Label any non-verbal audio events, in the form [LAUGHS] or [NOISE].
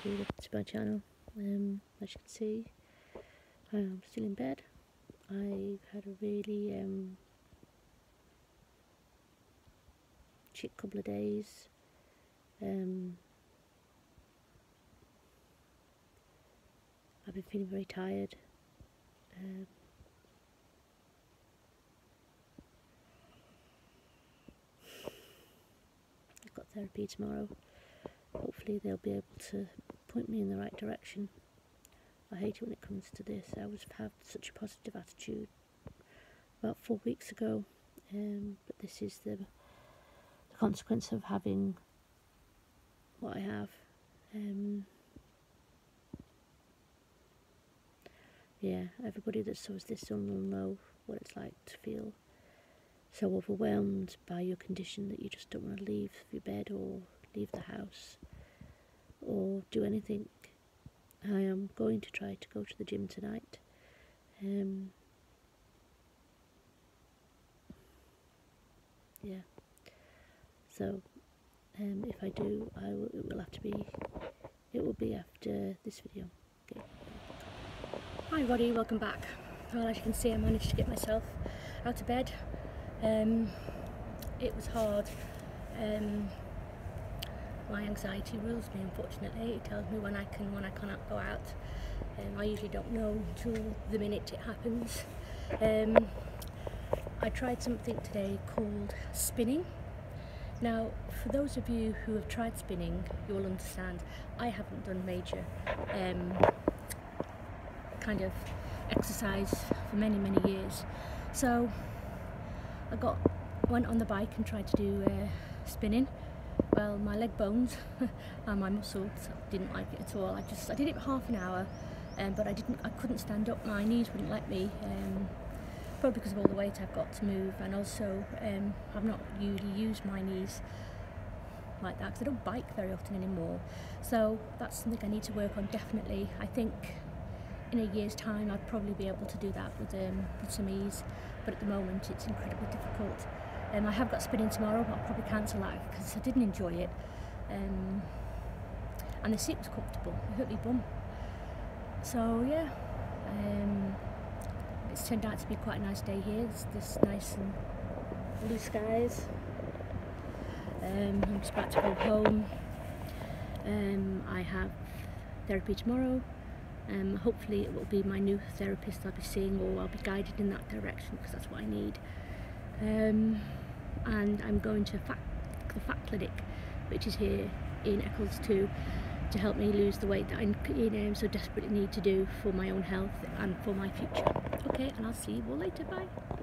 to my channel. Um, as you can see, I'm still in bed. I've had a really um, shit couple of days. Um, I've been feeling very tired. Um, I've got therapy tomorrow. Hopefully they'll be able to point me in the right direction. I hate it when it comes to this. I always have such a positive attitude about four weeks ago, um, but this is the, the consequence of having what I have. Um, yeah, everybody that suffers this will know what it's like to feel so overwhelmed by your condition that you just don't want to leave your bed or leave the house or do anything. I am going to try to go to the gym tonight. Um, yeah. So, um, if I do, I will, it will have to be. It will be after this video. Okay. Hi everybody, welcome back. Well, as you can see, I managed to get myself out of bed. Um, it was hard. Um, my anxiety rules me unfortunately. It tells me when I can when I cannot go out. Um, I usually don't know until the minute it happens. Um, I tried something today called spinning. Now for those of you who have tried spinning you will understand I haven't done major um, kind of exercise for many many years. So I got went on the bike and tried to do uh, spinning well my leg bones [LAUGHS] and my muscles didn't like it at all. I just I did it for half an hour um, but I didn't I couldn't stand up. My knees wouldn't let me um, probably because of all the weight I've got to move and also um, I've not usually used my knees like that because I don't bike very often anymore. So that's something I need to work on definitely. I think in a year's time I'd probably be able to do that with, um, with some ease but at the moment it's incredibly difficult um, I have got spinning tomorrow, but I'll probably cancel that because I didn't enjoy it. Um, and the seat was comfortable. It hurt me bum. So yeah, um, it's turned out to be quite a nice day here. It's this nice and blue skies. Um, I'm just about to go home. Um, I have therapy tomorrow. Um, hopefully it will be my new therapist I'll be seeing or I'll be guided in that direction because that's what I need. Um, and I'm going to fat, the Fat Clinic, which is here in Eccles 2, to help me lose the weight that I you know, so desperately need to do for my own health and for my future. Okay, and I'll see you all later. Bye.